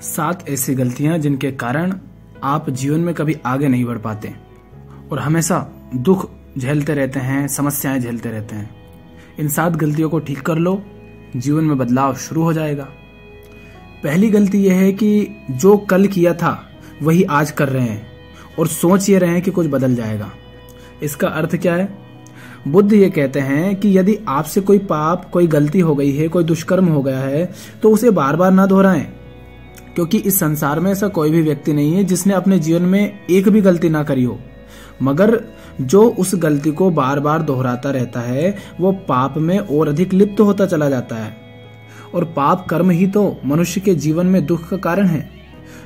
सात ऐसी गलतियाँ जिनके कारण आप जीवन में कभी आगे नहीं बढ़ पाते और हमेशा दुख झेलते रहते हैं, समस्याएँ झेलते रहते हैं। इन सात गलतियों को ठीक कर लो, जीवन में बदलाव शुरू हो जाएगा। पहली गलती यह है कि जो कल किया था, वही आज कर रहे हैं और सोच ये रहे हैं कि कुछ बदल जाएगा। इसका अर्थ क्या है? बुद्ध ये कहते हैं कि यदि आपसे कोई पाप, कोई गलती हो गई है, कोई दुष्कर्म हो गया है तो उसे बार बार ना दोहराएँ। क्योंकि इस संसार में ऐसा कोई भी व्यक्ति नहीं है जिसने अपने जीवन में एक भी गलती ना करी हो। मगर जो उस गलती को बार बार दोहराता रहता है, वो पाप में और अधिक लिप्त होता चला जाता है। और पाप कर्म ही तो मनुष्य के जीवन में दुख का कारण है।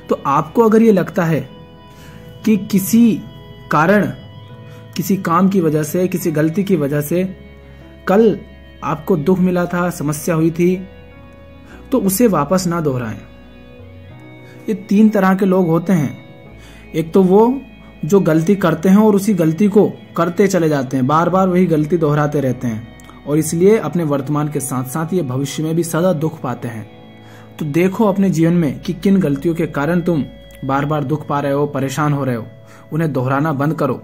तो आपको अगर ये लगता है कि किसी कारण, किसी काम की वजह से, किसी गलती की वजह से कल आपको दुख मिला था, समस्या हुई थी तो उसे वापस ना दोहराएँ। ये तीन तरह के लोग होते हैं। एक तो वो जो गलती करते हैं और उसी गलती को करते चले जाते हैं। बार बार वही गलती दोहराते रहते हैं। और इसलिए अपने वर्तमान के साथ साथ ये भविष्य में भी सदा दुख पाते हैं। तो देखो अपने जीवन में कि किन गलतियों के कारण तुम बार बार दुख पा रहे हो, परेशान हो रहे हो। उन्हें दोहराना बंद करो।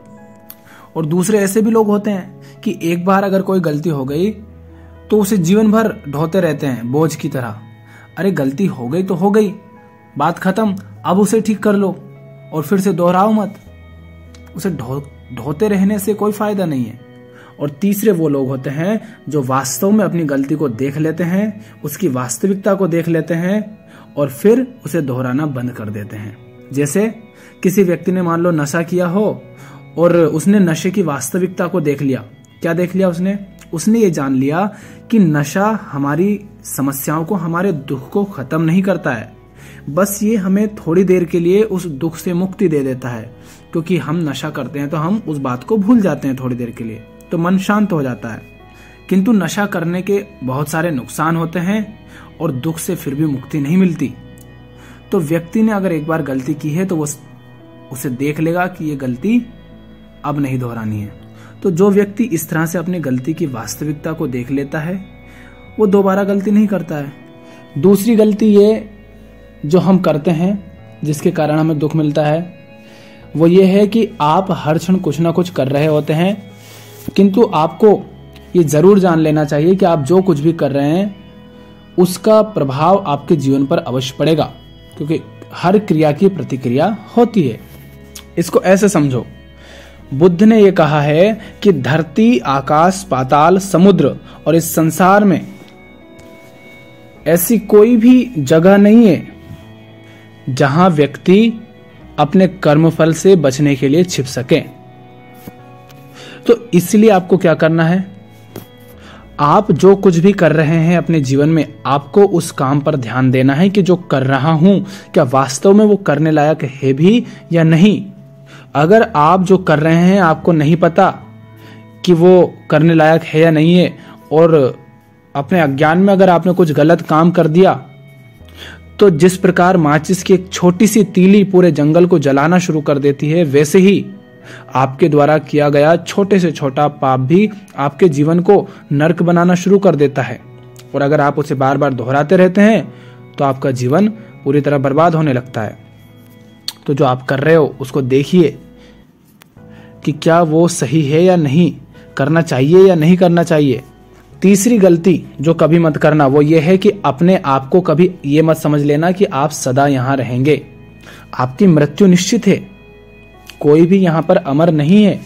और दूसरे ऐसे भी लोग होते हैं कि एक बार अगर कोई गलती हो गई तो उसे जीवन भर ढोते रहते हैं बोझ की तरह। अरे गलती हो गई तो हो गई। बात खत्म, अब उसे ठीक कर लो और फिर से दोहराओ मत। उसे ढोते रहने से कोई फ़ायदा नहीं है। और तीसरे वो लोग होते हैं जो वास्तव में अपनी गलती को देख लेते हैं, उसकी वास्तविकता को देख लेते हैं और फिर उसे दोहराना बंद कर देते हैं। जैसे किसी व्यक्ति ने मान लो नशा किया हो और उसने नशे की वास्तविकता को देख लिया। क्या देख लिया उसने? उसने ये जान लिया कि नशा हमारी समस्याओं को, हमारे दुख को खत्म नहीं करता है। बस ये हमें थोड़ी देर के लिए उस दुख से मुक्ति दे देता है, क्योंकि हम नशा करते हैं तो हम उस बात को भूल जाते हैं थोड़ी देर के लिए तो मन शांत हो जाता है। किंतु नशा करने के बहुत सारे नुकसान होते हैं और दुख से फिर भी मुक्ति नहीं मिलती। तो व्यक्ति ने अगर एक बार गलती की है तो वो उसे देख लेगा कि ये गलती अब नहीं दोहरानी है। तो जो व्यक्ति इस तरह से अपनी गलती की वास्तविकता को देख लेता है, वो दोबारा गलती नहीं करता है। दूसरी गलती ये जो हम करते हैं, जिसके कारण हमें दुख मिलता है, वो ये है कि आप हर क्षण कुछ ना कुछ कर रहे होते हैं। किंतु आपको ये ज़रूर जान लेना चाहिए कि आप जो कुछ भी कर रहे हैं, उसका प्रभाव आपके जीवन पर अवश्य पड़ेगा, क्योंकि हर क्रिया की प्रतिक्रिया होती है। इसको ऐसे समझो। बुद्ध ने यह कहा है कि धरती, आकाश, पाताल, समुद्र और इस संसार में ऐसी कोई भी जगह नहीं है जहाँ व्यक्ति अपने कर्मफल से बचने के लिए छिप सके। तो इसलिए आपको क्या करना है? आप जो कुछ भी कर रहे हैं अपने जीवन में, आपको उस काम पर ध्यान देना है कि जो कर रहा हूँ, क्या वास्तव में वो करने लायक है भी या नहीं? अगर आप जो कर रहे हैं, आपको नहीं पता कि वो करने लायक है या नहीं है, और अपने अज्ञान में अगर आपने कुछ गलत काम कर दिया तो जिस प्रकार माचिस की एक छोटी सी तीली पूरे जंगल को जलाना शुरू कर देती है, वैसे ही आपके द्वारा किया गया छोटे से छोटा पाप भी आपके जीवन को नरक बनाना शुरू कर देता है। और अगर आप उसे बार बार दोहराते रहते हैं तो आपका जीवन पूरी तरह बर्बाद होने लगता है। तो जो आप कर रहे हो, उसको देखिए कि क्या वो सही है या नहीं, करना चाहिए या नहीं करना चाहिए। तीसरी गलती जो कभी मत करना, वो ये है कि अपने आप को कभी ये मत समझ लेना कि आप सदा यहाँ रहेंगे। आपकी मृत्यु निश्चित है। कोई भी यहाँ पर अमर नहीं है।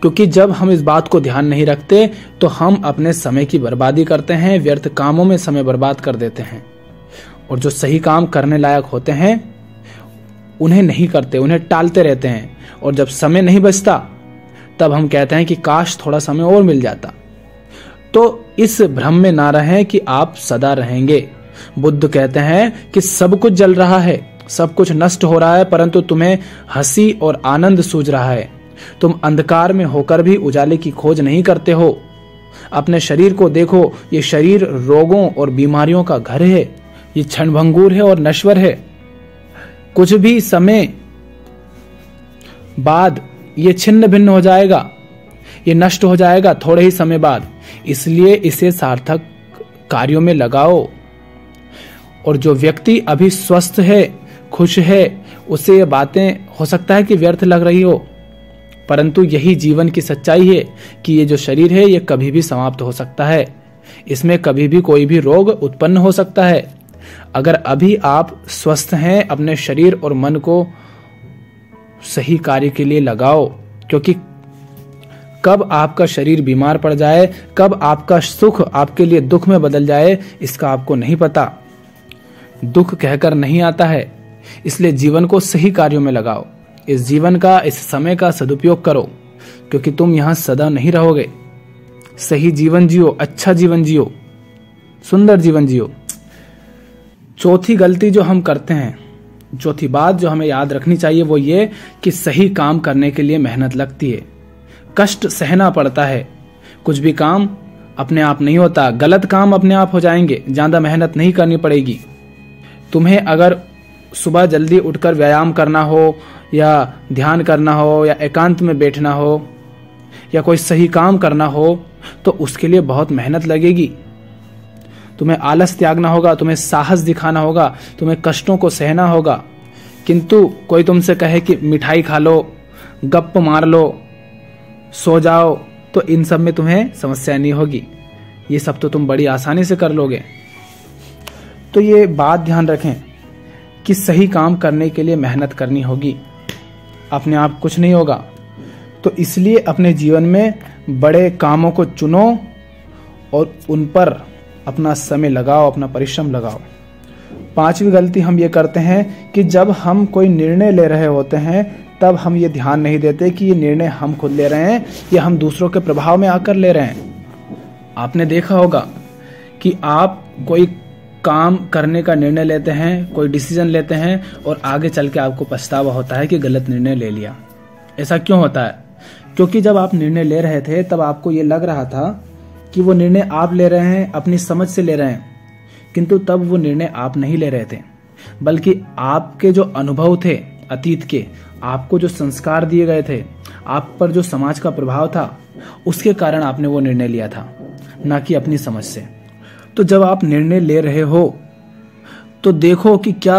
क्योंकि जब हम इस बात को ध्यान नहीं रखते तो हम अपने समय की बर्बादी करते हैं, व्यर्थ कामों में समय बर्बाद कर देते हैं। और जो सही काम करने लायक होते हैं, उन्हें नहीं करते, उन्हें टालते रहते हैं। और जब समय नहीं बचता, तब हम कहते हैं कि काश थोड़ा समय और मिल जाता। तो इस भ्रम में ना रहें कि आप सदा रहेंगे। बुद्ध कहते हैं कि सब कुछ जल रहा है, सब कुछ नष्ट हो रहा है, परंतु तुम्हें हँसी और आनंद सूझ रहा है। तुम अंधकार में होकर भी उजाले की खोज नहीं करते हो। अपने शरीर को देखो, ये शरीर रोगों और बीमारियों का घर है। ये क्षणभंगुर है और नश्वर है। कुछ भी समय बाद ये छिन्न भिन्न हो जाएगा। ये नष्ट हो जाएगा थोड़े ही समय बाद। इसलिए इसे सार्थक कार्यों में लगाओ। और जो व्यक्ति अभी स्वस्थ है, खुश है उससे ये बातें हो सकता है कि व्यर्थ लग रही हो। परंतु यही जीवन की सच्चाई है कि ये जो शरीर है, ये कभी भी समाप्त हो सकता है। इसमें कभी भी कोई भी रोग उत्पन्न हो सकता है। अगर अभी आप स्वस्थ हैं, अपने शरीर और मन को सही कार्य के लिए लगाओ, क्योंकि कब आपका शरीर बीमार पड़ जाए, कब आपका सुख आपके लिए दुख में बदल जाए, इसका आपको नहीं पता। दुख कहकर नहीं आता है, इसलिए जीवन को सही कार्यों में लगाओ। इस जीवन का, इस समय का सदुपयोग करो, क्योंकि तुम यहाँ सदा नहीं रहोगे। सही जीवन जियो अच्छा जीवन जियो, सुंदर जीवन जियो। चौथी गलती जो हम करते हैं, चौथी बात जो हमें याद रखनी चाहिए वो ये कि सही काम करने के लिए मेहनत लगती है। कष्ट सहना पड़ता है। कुछ भी काम अपने आप नहीं होता, गलत काम अपने आप हो जाएँगे, ज़्यादा मेहनत नहीं करनी पड़ेगी। तुम्हें अगर सुबह जल्दी उठकर व्यायाम करना हो, या ध्यान करना हो, या एकांत में बैठना हो, या कोई सही काम करना हो तो उसके लिए बहुत मेहनत लगेगी। तुम्हें आलस त्यागना होगा, तुम्हें साहस दिखाना होगा, तुम्हें कष्टों को सहना होगा। किंतु कोई तुमसे कहे कि मिठाई खा लो गप मार लो सो जाओ तो इन सब में तुम्हें समस्या नहीं होगी। ये सब तो तुम बड़ी आसानी से कर लोगे। तो ये बात ध्यान रखें कि सही काम करने के लिए मेहनत करनी होगी। अपने आप कुछ नहीं होगा। तो इसलिए अपने जीवन में बड़े कामों को चुनो और उन पर अपना समय लगाओ, अपना परिश्रम लगाओ। पांचवी गलती हम ये करते हैं कि जब हम कोई निर्णय ले रहे होते हैं तब हम ये ध्यान नहीं देते कि ये निर्णय हम खुद ले रहे हैं या हम दूसरों के प्रभाव में आकर ले रहे हैं। आपने देखा होगा कि आप कोई काम करने का निर्णय लेते हैं, कोई डिसीज़न लेते हैं और आगे चल के आपको पछतावा होता है कि गलत निर्णय ले लिया। ऐसा क्यों होता है? क्योंकि जब आप निर्णय ले रहे थे, तब आपको ये लग रहा था कि वो निर्णय आप ले रहे हैं, अपनी समझ से ले रहे हैं। किंतु तब वो निर्णय आप नहीं ले रहे थे, बल्कि आपके जो अनुभव थे, अतीत के आपको जो संस्कार दिए गए थे, आप पर जो समाज का प्रभाव था, उसके कारण आपने वो निर्णय लिया था, ना कि अपनी समझ से। तो जब आप निर्णय ले रहे हो तो देखो कि क्या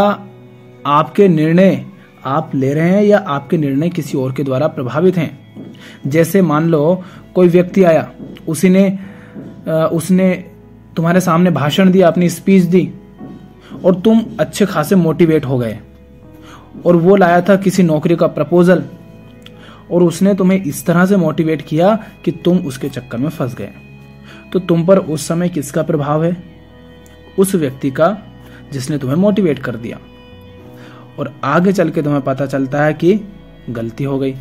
आपके निर्णय आप ले रहे हैं या आपके निर्णय किसी और के द्वारा प्रभावित हैं। जैसे मान लो, कोई व्यक्ति आया, उसी ने उसने तुम्हारे सामने भाषण दिया, अपनी स्पीच दी, और तुम अच्छे खासे मोटिवेट हो गए। और वो लाया था किसी नौकरी का प्रपोजल। और उसने तुम्हें इस तरह से मोटिवेट किया कि तुम उसके चक्कर में फंस गए। तो तुम पर उस समय किसका प्रभाव है? उस व्यक्ति का, जिसने तुम्हें मोटिवेट कर दिया। और आगे चल के तुम्हें पता चलता है कि गलती हो गई।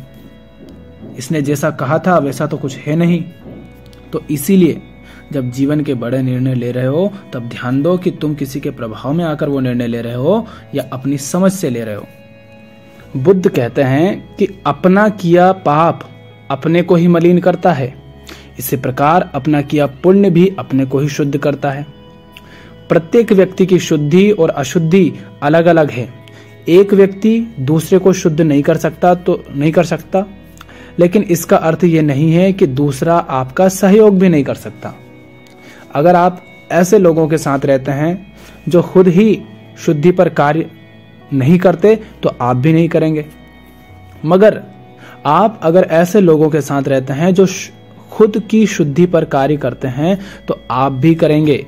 इसने जैसा कहा था, वैसा तो कुछ है नहीं। तो इसीलिए, जब जीवन के बड़े निर्णय ले रहे हो, तब ध्यान दो कि तुम किसी के प्रभाव में आकर वो निर्णय ले रहे हो या अपनी समझ से ले रहे हो। बुद्ध कहते हैं कि अपना किया पाप अपने को ही मलिन करता है। इसी प्रकार अपना किया पुण्य भी अपने को ही शुद्ध करता है। प्रत्येक व्यक्ति की शुद्धि और अशुद्धि अलग अलग है। एक व्यक्ति दूसरे को शुद्ध नहीं कर सकता तो नहीं कर सकता। लेकिन इसका अर्थ यह नहीं है कि दूसरा आपका सहयोग भी नहीं कर सकता। अगर आप ऐसे लोगों के साथ रहते हैं जो खुद ही शुद्धि पर कार्य नहीं करते तो आप भी नहीं करेंगे। मगर आप अगर ऐसे लोगों के साथ रहते हैं जो खुद की शुद्धि पर कार्य करते हैं तो आप भी करेंगे।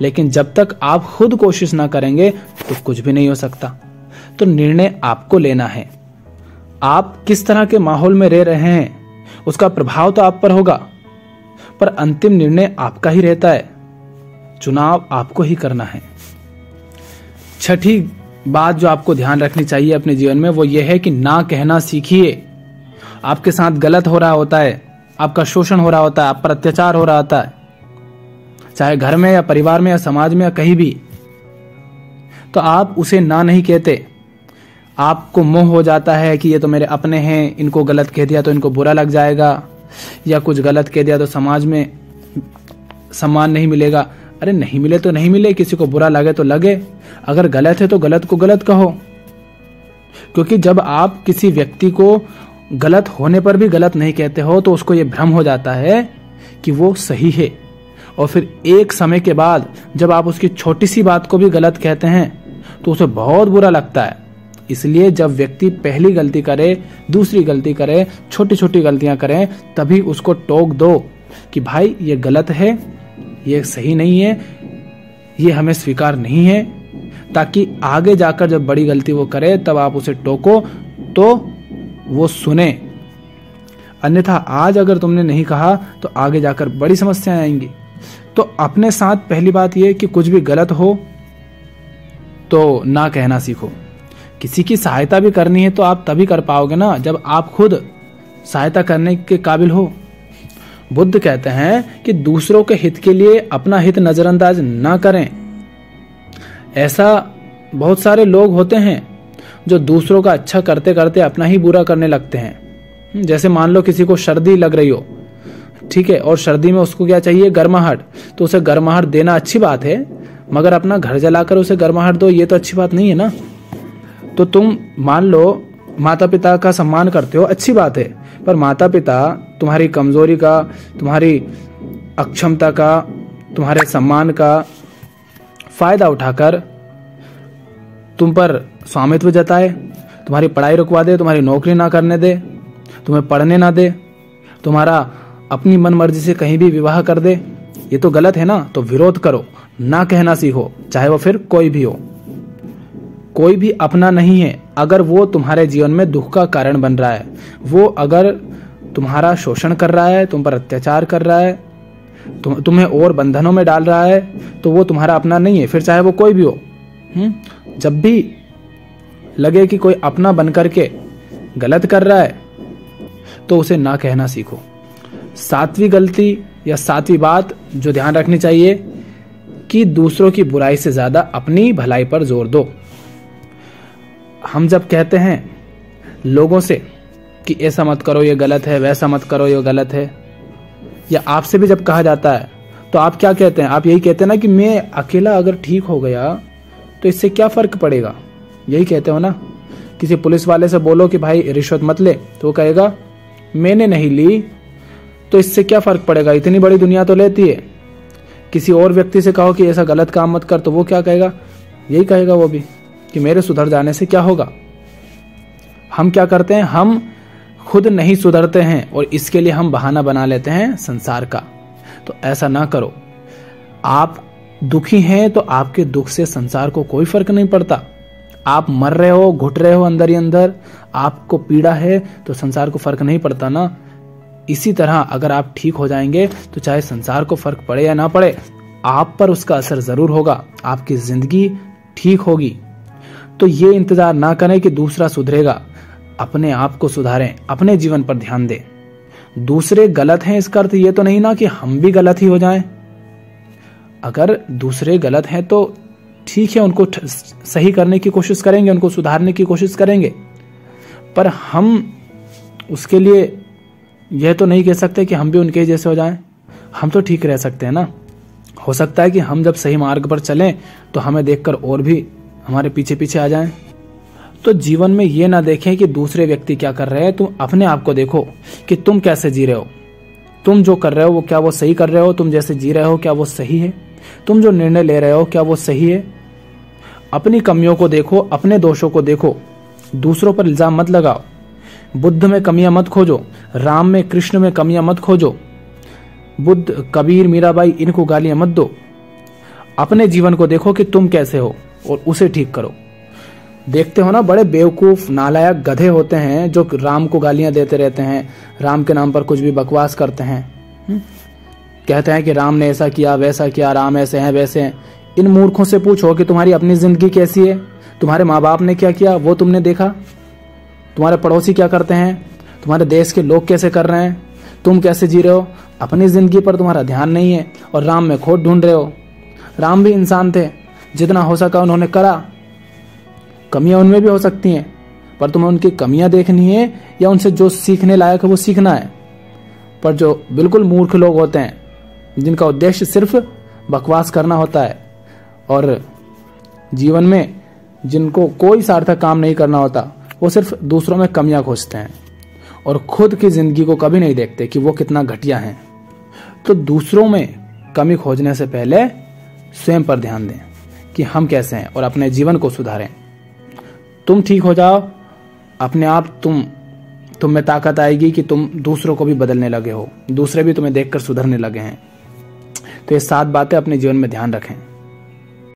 लेकिन जब तक आप खुद कोशिश ना करेंगे तो कुछ भी नहीं हो सकता। तो निर्णय आपको लेना है। आप किस तरह के माहौल में रह रहे हैं, उसका प्रभाव तो आप पर होगा, पर अंतिम निर्णय आपका ही रहता है। चुनाव आपको ही करना है। छठी बात जो आपको ध्यान रखनी चाहिए अपने जीवन में, वो ये है कि ना कहना सीखिए। आपके साथ गलत हो रहा होता है, आपका शोषण हो रहा होता है, आप पर अत्याचार हो रहा होता है, चाहे घर में या परिवार में या समाज में या कहीं भी तो आप उसे ना नहीं कहते। आपको मोह हो जाता है कि ये तो मेरे अपने हैं, इनको गलत कह दिया तो इनको बुरा लग जाएगा, या कुछ गलत कह दिया तो समाज में सम्मान नहीं मिलेगा। अरे नहीं मिले तो नहीं मिले, किसी को बुरा लगे तो लगे। अगर गलत है तो गलत को गलत कहो। क्योंकि जब आप किसी व्यक्ति को गलत होने पर भी गलत नहीं कहते हो तो उसको यह भ्रम हो जाता है कि वो सही है। और फिर एक समय के बाद जब आप उसकी छोटी सी बात को भी गलत कहते हैं तो उसे बहुत बुरा लगता है। इसलिए जब व्यक्ति पहली गलती करे, दूसरी गलती करे छोटी छोटी गलतियाँ करें, तभी उसको टोक दो कि भाई, ये गलत है ये सही नहीं है, ये हमें स्वीकार नहीं है। ताकि आगे जाकर जब बड़ी गलती वो करे, तब आप उसे टोको तो वो सुने। अन्यथा आज अगर तुमने नहीं कहा तो आगे जाकर बड़ी समस्याएँ आएँगी। तो अपने साथ पहली बात यह कि कुछ भी गलत हो तो ना कहना सीखो। किसी की सहायता भी करनी है तो आप तभी कर पाओगे ना, जब आप खुद सहायता करने के काबिल हो। बुद्ध कहते हैं कि दूसरों के हित के लिए अपना हित नजरअंदाज ना करें। ऐसा बहुत सारे लोग होते हैं जो दूसरों का अच्छा करते करते अपना ही बुरा करने लगते हैं। जैसे मान लो किसी को सर्दी लग रही हो, ठीक है, और सर्दी में उसको क्या चाहिए? गर्माहट। तो उसे गर्माहट देना अच्छी बात है, मगर अपना घर जलाकर उसे गर्माहट दो, ये तो अच्छी बात नहीं है ना? तो तुम मान लो माता पिता का सम्मान करते हो, अच्छी बात है। पर माता पिता तुम्हारी कमज़ोरी का, तुम्हारी अक्षमता का, तुम्हारे सम्मान का फ़ायदा उठाकर तुम पर स्वामित्व जताए, तुम्हारी पढ़ाई रुकवा दे, तुम्हारी नौकरी ना करने दे, तुम्हें पढ़ने ना दे, तुम्हारा अपनी मन मर्ज़ी से कहीं भी विवाह कर दे। ये तो गलत है ना? तो विरोध करो, ना कहना सीखो, चाहे वो फिर कोई भी हो। कोई भी अपना नहीं है अगर वो तुम्हारे जीवन में दुख का कारण बन रहा है वो अगर तुम्हारा शोषण कर रहा है तुम पर अत्याचार कर रहा है तुम, तुम्हें और बंधनों में डाल रहा है तो वो तुम्हारा अपना नहीं है फिर चाहे वो कोई भी हो हुँ? हम्म? जब भी लगे कि कोई अपना बन करके गलत कर रहा है तो उसे ना कहना सीखो सातवीं गलती या सातवीं बात जो ध्यान रखनी चाहिए कि दूसरों की बुराई से ज़्यादा अपनी भलाई पर ज़ोर दो हम जब कहते हैं लोगों से कि ऐसा मत करो, ये गलत है, वैसा मत करो, ये गलत है, या आपसे भी जब कहा जाता है तो आप क्या कहते हैं? आप यही कहते हैं ना कि मैं अकेला अगर ठीक हो गया तो इससे क्या फ़र्क पड़ेगा? यही कहते हो ना? किसी पुलिस वाले से बोलो कि भाई, रिश्वत मत ले तो वो कहेगा, मैंने नहीं ली तो इससे क्या फ़र्क पड़ेगा? इतनी बड़ी दुनिया तो लेती है। किसी और व्यक्ति से कहो कि ऐसा गलत काम मत कर तो वो क्या कहेगा? यही कहेगा वो भी। कि मेरे सुधर जाने से क्या होगा? हम क्या करते हैं? हम खुद नहीं सुधरते हैं और इसके लिए हम बहाना बना लेते हैं संसार का। तो ऐसा ना करो। आप दुखी हैं तो आपके दुख से संसार को कोई फ़र्क नहीं पड़ता। आप मर रहे हो, घुट रहे हो अंदर ही अंदर, आपको पीड़ा है तो संसार को फ़र्क नहीं पड़ता ना। इसी तरह अगर आप ठीक हो जाएँगे तो चाहे संसार को फ़र्क पड़े या ना पड़े, आप पर उसका असर ज़रूर होगा। आपकी ज़िंदगी ठीक होगी। तो ये इंतज़ार ना करें कि दूसरा सुधरेगा। अपने आप को सुधारें, अपने जीवन पर ध्यान दें। दूसरे गलत हैं इसका अर्थ ये तो नहीं ना कि हम भी गलत ही हो जाएँ। अगर दूसरे गलत हैं तो ठीक है, उनको सही करने की कोशिश करेंगे, उनको सुधारने की कोशिश करेंगे। पर हम उसके लिए यह तो नहीं कह सकते कि हम भी उनके जैसे हो जाएँ। हम तो ठीक रह सकते हैं ना। हो सकता है कि हम जब सही मार्ग पर चलें तो हमें देखकर और भी हमारे पीछे पीछे आ जाएँ। तो जीवन में ये ना देखें कि दूसरे व्यक्ति क्या कर रहे हैं, तुम अपने आप को देखो कि तुम कैसे जी रहे हो। तुम जो कर रहे हो, वो क्या वो सही कर रहे हो? तुम जैसे जी रहे हो, क्या वो सही है? तुम जो निर्णय ले रहे हो, क्या वो सही है? अपनी कमियों को देखो, अपने दोषों को देखो। दूसरों पर इल्ज़ाम मत लगाओ। बुद्ध में कमियाँ मत खोजो, राम में, कृष्ण में कमियाँ मत खोजो। बुद्ध, कबीर, मीराबाई, इनको गालियाँ मत दो। अपने जीवन को देखो कि तुम कैसे हो। और उसे ठीक करो। देखते हो ना, बड़े बेवकूफ़, नालायक गधे होते हैं जो राम को गालियाँ देते रहते हैं, राम के नाम पर कुछ भी बकवास करते हैं। हम्म? कहते हैं कि राम ने ऐसा किया, वैसा किया, राम ऐसे हैं, वैसे हैं। इन मूर्खों से पूछो कि तुम्हारी अपनी ज़िंदगी कैसी है? तुम्हारे माँ बाप ने क्या किया? वो तुमने देखा? तुम्हारे पड़ोसी क्या करते हैं? तुम्हारे देश के लोग कैसे कर रहे हैं? तुम कैसे जी रहे हो? अपनी ज़िंदगी पर तुम्हारा ध्यान नहीं है और राम में खोट ढूंढ रहे हो। राम भी इंसान थे। जितना हो सका उन्होंने करा। कमियाँ उनमें भी हो सकती हैं, पर तुम्हें उनकी कमियाँ देखनी है या उनसे जो सीखने लायक है वो सीखना है। पर जो बिल्कुल मूर्ख लोग होते हैं, जिनका उद्देश्य सिर्फ़ बकवास करना होता है, और जीवन में जिनको कोई सार्थक काम नहीं करना होता, वो सिर्फ़ दूसरों में कमियाँ खोजते हैं, और खुद की ज़िंदगी को कभी नहीं देखते कि वो कितना घटिया है। तो दूसरों में कमी खोजने से पहले स्वयं पर ध्यान दें। कि हम कैसे हैं और अपने जीवन को सुधारें। तुम ठीक हो जाओ। अपने आप तुम तुम में ताकत आएगी कि तुम दूसरों को भी बदलने लगे हो। दूसरे भी तुम्हें देखकर सुधरने लगे हैं। तो ये सात बातें अपने जीवन में ध्यान रखें।